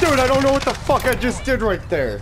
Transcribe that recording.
Dude, I don't know what the fuck I just did right there.